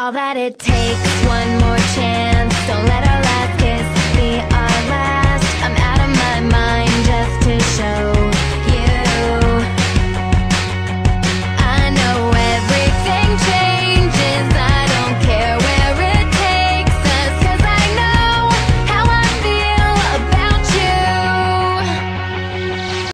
All that it takes, one more chance.